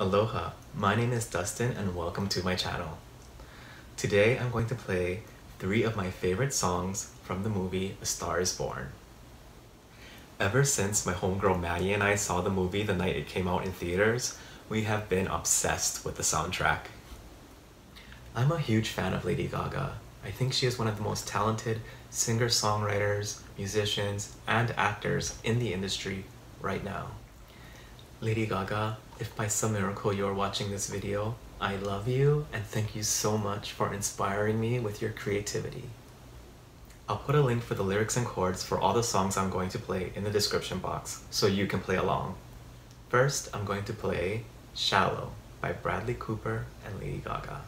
Aloha, my name is Dustin and welcome to my channel. Today I'm going to play three of my favorite songs from the movie A Star is Born. Ever since my homegirl Maddie and I saw the movie the night it came out in theaters, we have been obsessed with the soundtrack. I'm a huge fan of Lady Gaga. I think she is one of the most talented singer-songwriters, musicians, and actors in the industry right now. Lady Gaga, if by some miracle you're watching this video, I love you and thank you so much for inspiring me with your creativity. I'll put a link for the lyrics and chords for all the songs I'm going to play in the description box so you can play along. First, I'm going to play Shallow by Bradley Cooper and Lady Gaga.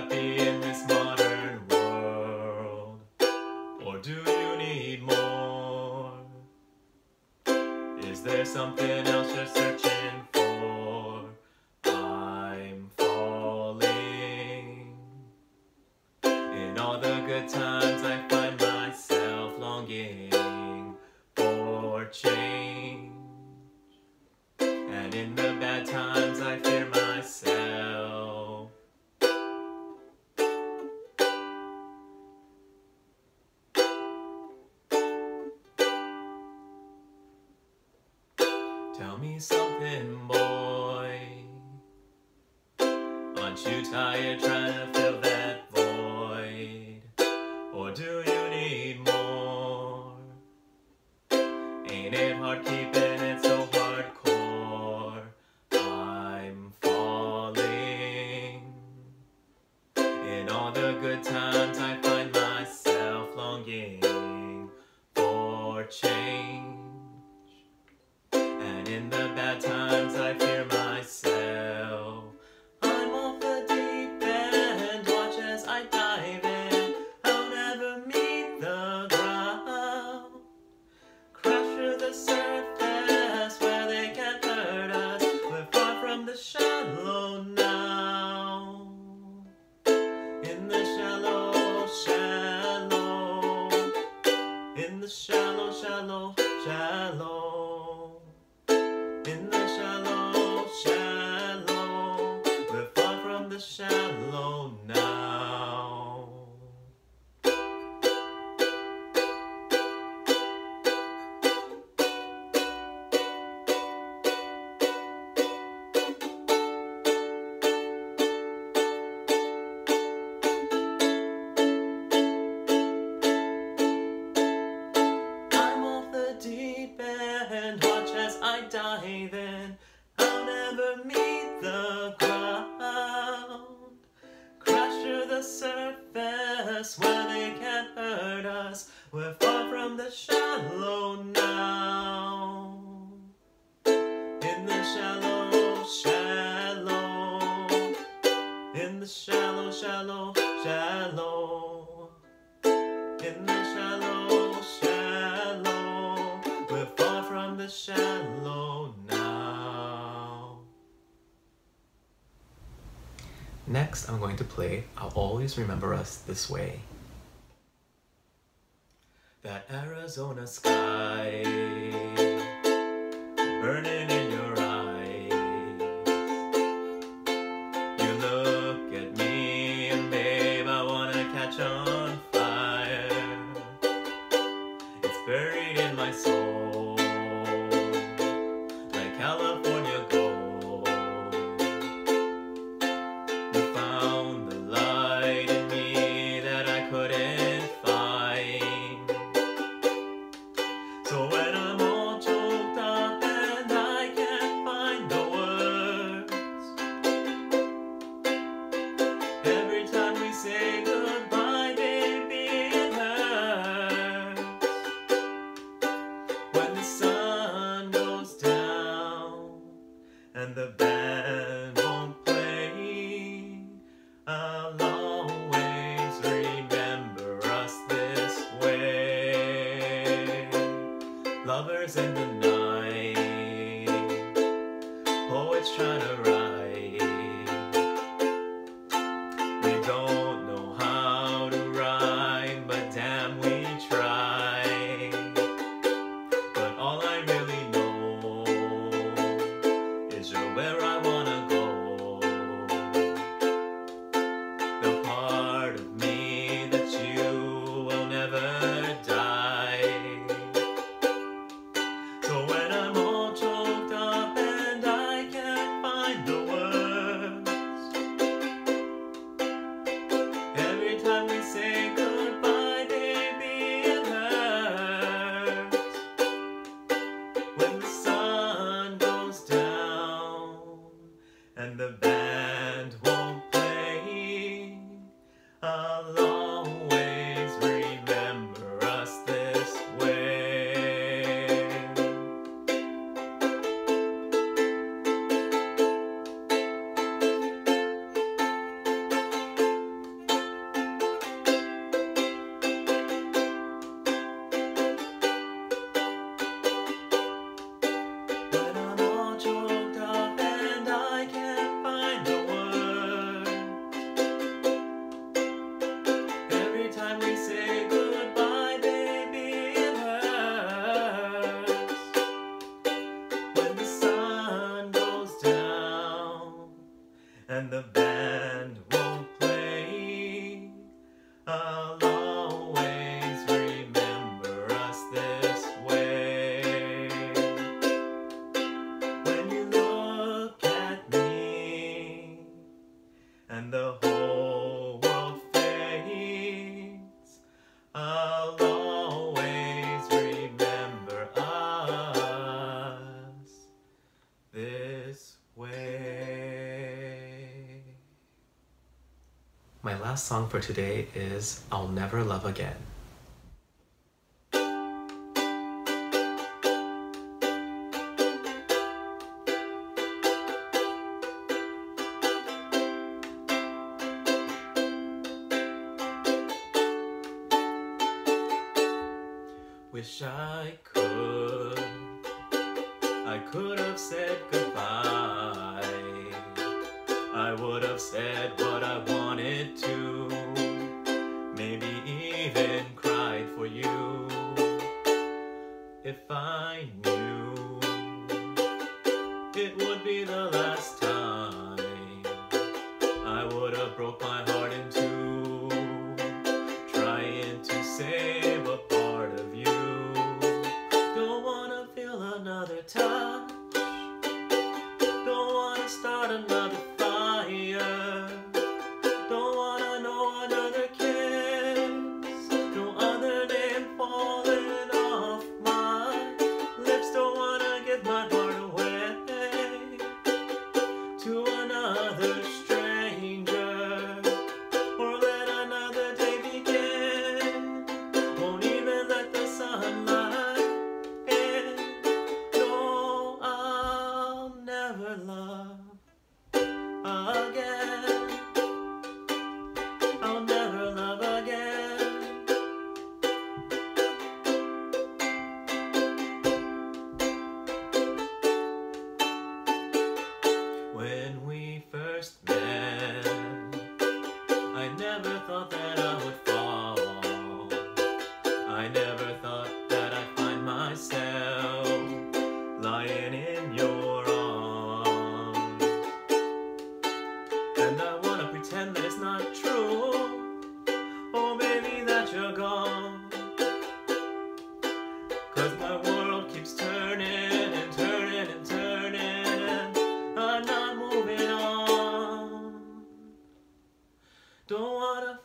Happy in this modern world? Or do you need more? Is there something else you're searching for? I'm falling. In all the good times, I find myself longing for change. And in the bad times something, boy. Aren't you tired trying to fill that void? Or do you need more? Ain't it hard keeping it so hardcore? I'm falling. In all the good times, I find myself longing for change. Surface where they can't hurt us. We're Next, I'm going to play I'll Always Remember Us This Way. That Arizona sky burning My last song for today is I'll Never Love Again.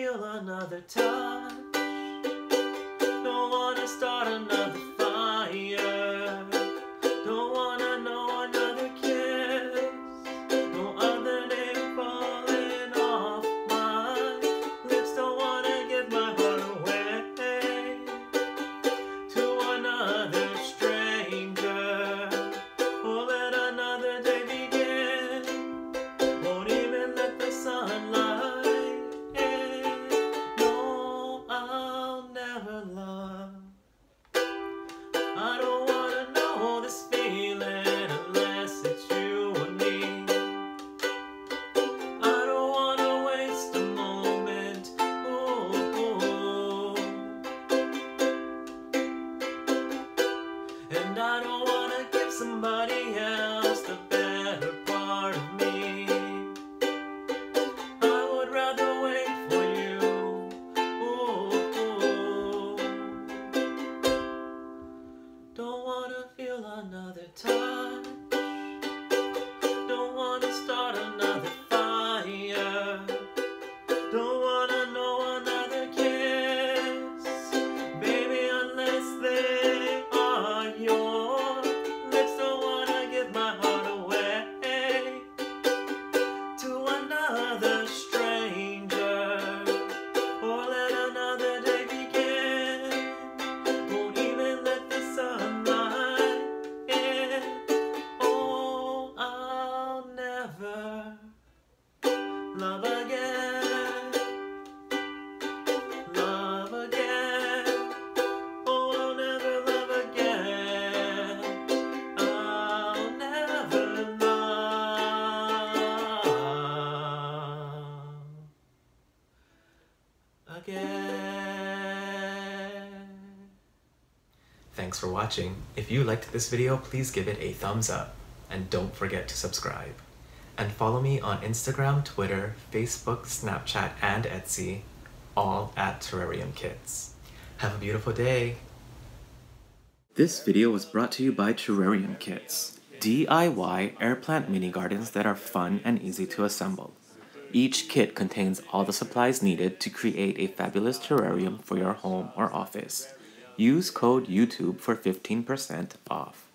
feel another touch. Don't wanna start another. I don't wanna give somebody for watching. If you liked this video, please give it a thumbs up. And don't forget to subscribe. And follow me on Instagram, Twitter, Facebook, Snapchat, and Etsy, all at Terrarium Kits. Have a beautiful day! This video was brought to you by Terrarium Kits, DIY air plant mini gardens that are fun and easy to assemble. Each kit contains all the supplies needed to create a fabulous terrarium for your home or office. Use code YouTube for 15% off.